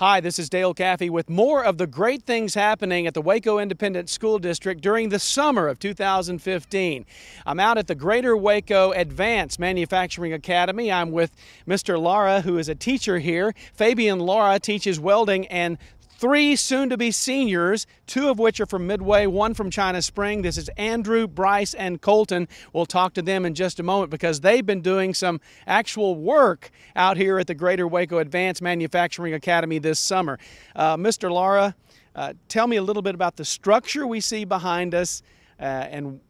Hi, this is Dale Caffey with more of the great things happening at the Waco Independent School District during the summer of 2015. I'm out at the Greater Waco Advanced Manufacturing Academy. I'm with Mr. Lara, who is a teacher here. Fabian Lara teaches welding and three soon to be seniors, two of which are from Midway, one from China Spring. This is Andrew, Bryce, and Colton. We'll talk to them in just a moment because they've been doing some actual work out here at the Greater Waco Advanced Manufacturing Academy this summer. Uh, Mr. Lara, uh, tell me a little bit about the structure we see behind us, uh, and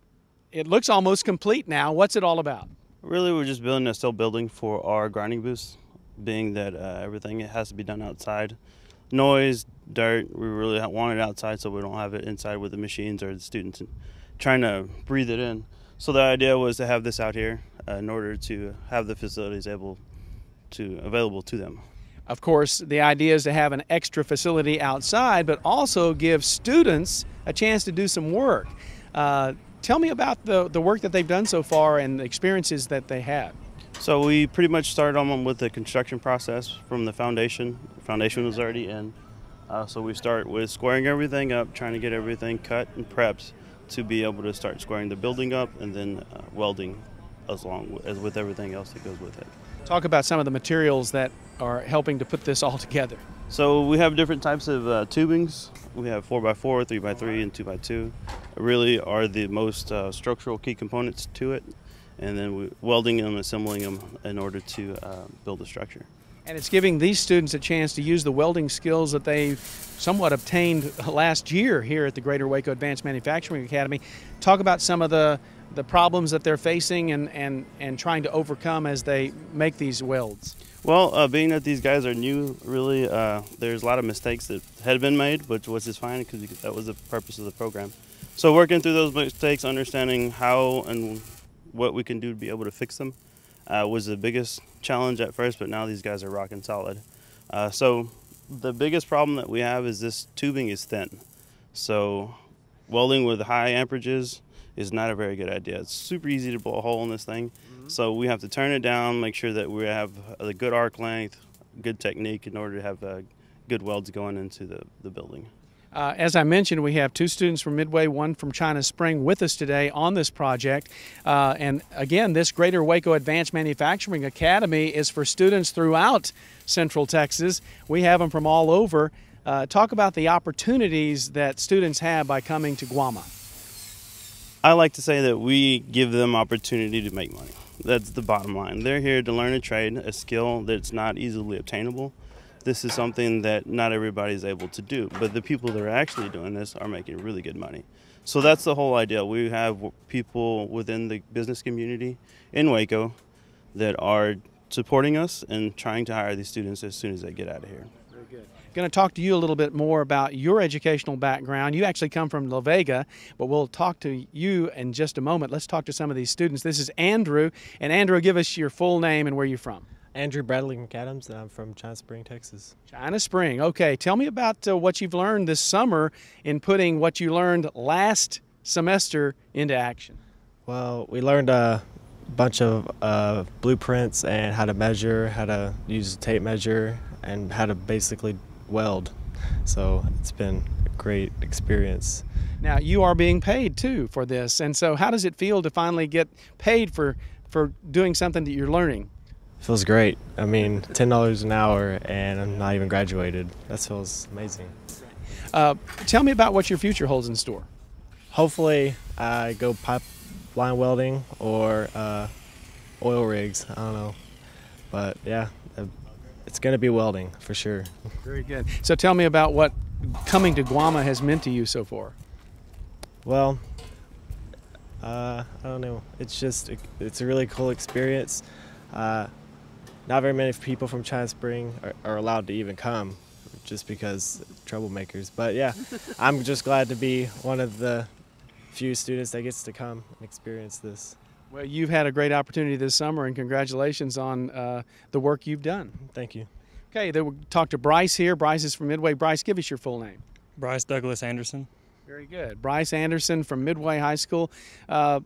it looks almost complete now. What's it all about? Really, we're just building a steel building for our grinding booths, being that uh, everything has to be done outside noise, dirt. We really want it outside so we don't have it inside with the machines or the students trying to breathe it in. So the idea was to have this out here uh, in order to have the facilities able to available to them. Of course, the idea is to have an extra facility outside, but also give students a chance to do some work. Uh, tell me about the, the work that they've done so far and the experiences that they had. So we pretty much started on with the construction process from the foundation. The foundation was already in. Uh, so we start with squaring everything up, trying to get everything cut and prepped to be able to start squaring the building up and then uh, welding as long as with everything else that goes with it. Talk about some of the materials that are helping to put this all together. So we have different types of uh, tubings. We have 4x4, 3x3, and 2x2. Really are the most uh, structural key components to it and then we, welding them, assembling them in order to uh, build a structure. And it's giving these students a chance to use the welding skills that they somewhat obtained last year here at the Greater Waco Advanced Manufacturing Academy. Talk about some of the, the problems that they're facing and, and, and trying to overcome as they make these welds. Well, uh, being that these guys are new, really, uh, there's a lot of mistakes that had been made, but was just fine because that was the purpose of the program. So working through those mistakes, understanding how and what we can do to be able to fix them uh, was the biggest challenge at first, but now these guys are rocking solid. Uh, so the biggest problem that we have is this tubing is thin. So welding with high amperages is not a very good idea. It's super easy to blow a hole in this thing. Mm -hmm. So we have to turn it down, make sure that we have a good arc length, good technique in order to have uh, good welds going into the, the building. Uh, as I mentioned, we have two students from Midway, one from China Spring with us today on this project. Uh, and again, this Greater Waco Advanced Manufacturing Academy is for students throughout Central Texas. We have them from all over. Uh, talk about the opportunities that students have by coming to GWAMA. I like to say that we give them opportunity to make money. That's the bottom line. They're here to learn a trade, a skill that's not easily obtainable this is something that not everybody is able to do. But the people that are actually doing this are making really good money. So that's the whole idea. We have people within the business community in Waco that are supporting us and trying to hire these students as soon as they get out of here. Very good. Going to talk to you a little bit more about your educational background. You actually come from La Vega, but we'll talk to you in just a moment. Let's talk to some of these students. This is Andrew, and Andrew, give us your full name and where you're from. Andrew Bradley McAdams, and I'm from China Spring, Texas. China Spring. Okay, tell me about uh, what you've learned this summer in putting what you learned last semester into action. Well, we learned a bunch of uh, blueprints and how to measure, how to use a tape measure, and how to basically weld. So it's been a great experience. Now you are being paid too for this, and so how does it feel to finally get paid for for doing something that you're learning? Feels great. I mean, ten dollars an hour, and I'm not even graduated. That feels amazing. Uh, tell me about what your future holds in store. Hopefully, I go pipeline welding or uh, oil rigs. I don't know, but yeah, uh, it's going to be welding for sure. Very good. So tell me about what coming to GWAMA has meant to you so far. Well, uh, I don't know. It's just it's a really cool experience. Uh, not very many people from China Spring are, are allowed to even come just because troublemakers. But yeah, I'm just glad to be one of the few students that gets to come and experience this. Well, you've had a great opportunity this summer, and congratulations on uh, the work you've done. Thank you. Okay, then we'll talk to Bryce here. Bryce is from Midway. Bryce, give us your full name. Bryce Douglas Anderson. Very good. Bryce Anderson from Midway High School. Uh,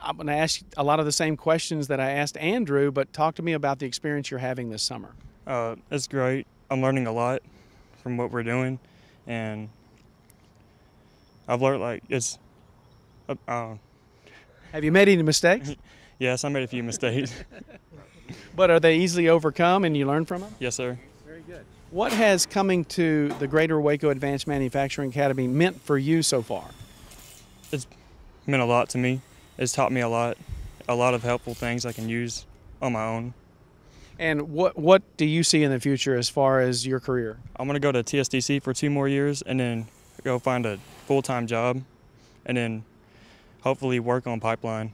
I'm going to ask a lot of the same questions that I asked Andrew, but talk to me about the experience you're having this summer. Uh, it's great. I'm learning a lot. from what we're doing, and I've learned like it's. Uh, uh, Have you made any mistakes? yes, I made a few mistakes. but are they easily overcome and you learn from them? yes, sir. Very good. What has coming to the Greater Waco Advanced Manufacturing Academy meant for you so far? It's meant a lot to me. It's taught me a lot, a lot of helpful things I can use on my own. And what what do you see in the future as far as your career? I'm gonna go to TSTC for two more years and then go find a full-time job, and then hopefully work on pipeline.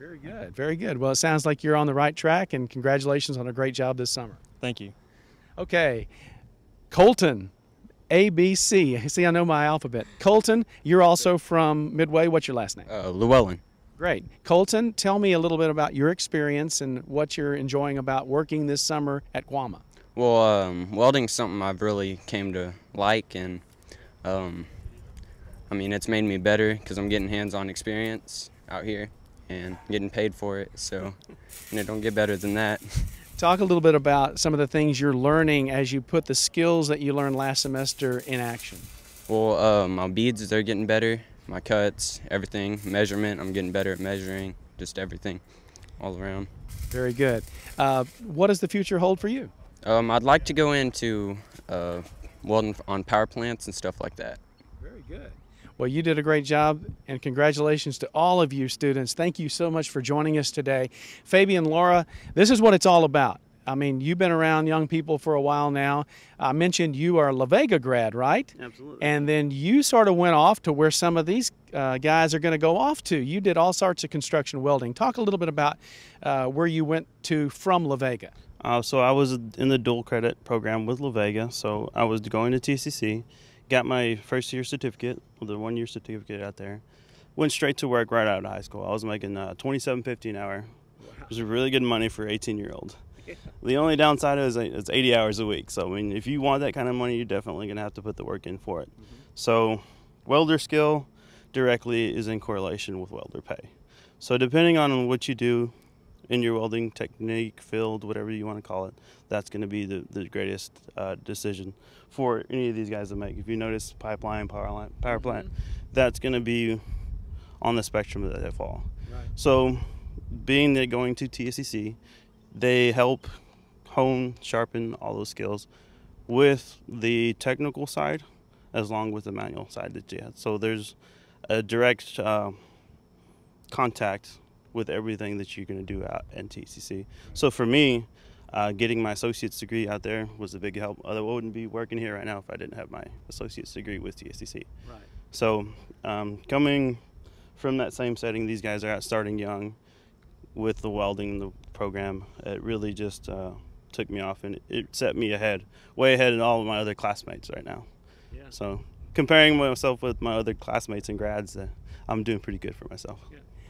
Very good. Very good. Well, it sounds like you're on the right track, and congratulations on a great job this summer. Thank you. Okay, Colton, ABC. See, I know my alphabet. Colton, you're also from Midway. What's your last name? Uh, Llewellyn. Great. Colton, tell me a little bit about your experience and what you're enjoying about working this summer at GWAMA. Well, um, welding's something I've really came to like, and um, I mean, it's made me better because I'm getting hands-on experience out here and getting paid for it. So, and it don't get better than that. Talk a little bit about some of the things you're learning as you put the skills that you learned last semester in action. Well, uh, my beads they're getting better. My cuts, everything, measurement. I'm getting better at measuring. Just everything, all around. Very good. Uh, what does the future hold for you? Um, I'd like to go into uh, welding on power plants and stuff like that. Very good. Well, you did a great job, and congratulations to all of you students. Thank you so much for joining us today. Fabian, Lara, this is what it's all about. I mean, you've been around young people for a while now. I mentioned you are a La Vega grad, right? Absolutely. And then you sort of went off to where some of these uh, guys are going to go off to. You did all sorts of construction welding. Talk a little bit about uh, where you went to from La Vega. Uh, so I was in the dual credit program with La Vega. So I was going to TCC, got my first year certificate, the one year certificate out there. Went straight to work right out of high school. I was making uh, 27.50 an hour. It was really good money for 18 year old. The only downside is it's 80 hours a week. So I mean, if you want that kind of money, you're definitely gonna have to put the work in for it. So welder skill directly is in correlation with welder pay. So depending on what you do in your welding technique, field, whatever you want to call it, that's going to be the, the greatest uh, decision for any of these guys to make. If you notice pipeline, power line, power plant, that's going to be on the spectrum that they fall. Right. So, being that going to TSTC, they help hone, sharpen all those skills with the technical side, as long with the manual side that you have. So there's a direct uh, contact with everything that you're going to do at TCC. So for me, uh, getting my associate's degree out there was a big help. Although I wouldn't be working here right now if I didn't have my associate's degree with TSTC. Right. So um, coming from that same setting, these guys are out starting young with the welding the program. It really just uh, took me off and it, set me ahead, way ahead of all of my other classmates right now. Yeah. So comparing myself with my other classmates and grads, uh, I'm doing pretty good for myself.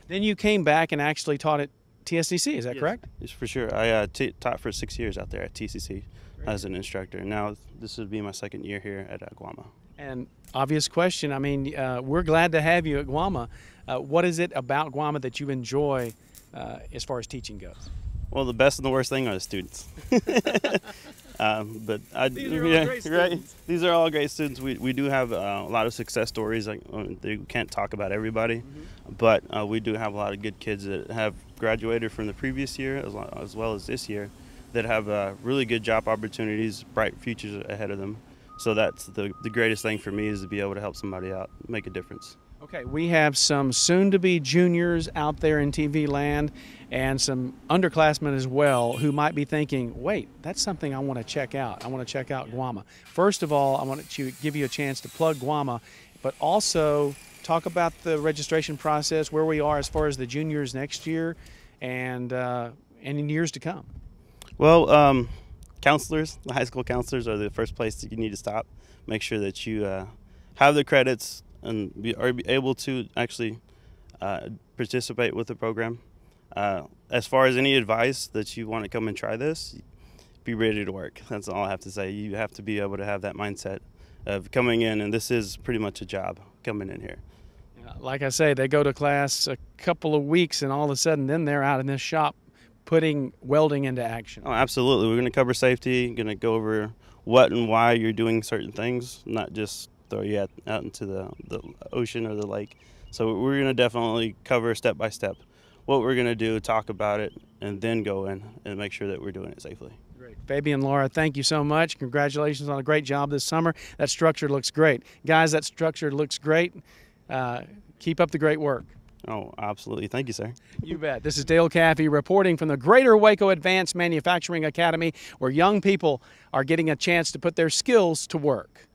Then you came back and actually taught at TSTC, is that Yes. correct? Yes, for sure. I uh, t- taught for six years out there at TCC as an instructor. Now this would be my second year here at uh, GWAMA. And obvious question. I mean, uh, we're glad to have you at GWAMA. Uh, what is it about GWAMA that you enjoy uh, as far as teaching goes? Well, the best and the worst thing are the students. um, but I, These are all yeah, great right. students. These are all great students. We, we do have uh, a lot of success stories. Like uh, they can't talk about everybody, Mm-hmm. but uh, we do have a lot of good kids that have graduated from the previous year as, lo- as well as this year that have uh, really good job opportunities, bright futures ahead of them. So that's the, the greatest thing for me is to be able to help somebody out, make a difference. Okay, we have some soon to be juniors out there in TV land and some underclassmen as well who might be thinking, wait, that's something I want to check out. I want to check out GWAMA. First of all, I want to give you a chance to plug GWAMA, but also talk about the registration process, where we are as far as the juniors next year and, uh, and in years to come. Well, um, counselors, the high school counselors are the first place that you need to stop. Make sure that you uh, have the credits and be, are able to actually uh, participate with the program. Uh, as far as any advice that you want to come and try this, be ready to work. That's all I have to say. You have to be able to have that mindset of coming in, and this is pretty much a job coming in here. Like I say, they go to class a couple of weeks and all of a sudden then they're out in this shop putting welding into action? Oh, absolutely. We're going to cover safety, going to go over what and why you're doing certain things, not just throw you out, out into the, the ocean or the lake. So we're going to definitely cover step by step what we're going to do, talk about it, and then go in and make sure that we're doing it safely. Great. Fabian, Lara, thank you so much. Congratulations on a great job this summer. That structure looks great. Guys, that structure looks great. Uh, keep up the great work. Oh, absolutely. Thank you, sir. You bet. This is Dale Caffey reporting from the Greater Waco Advanced Manufacturing Academy, where young people are getting a chance to put their skills to work.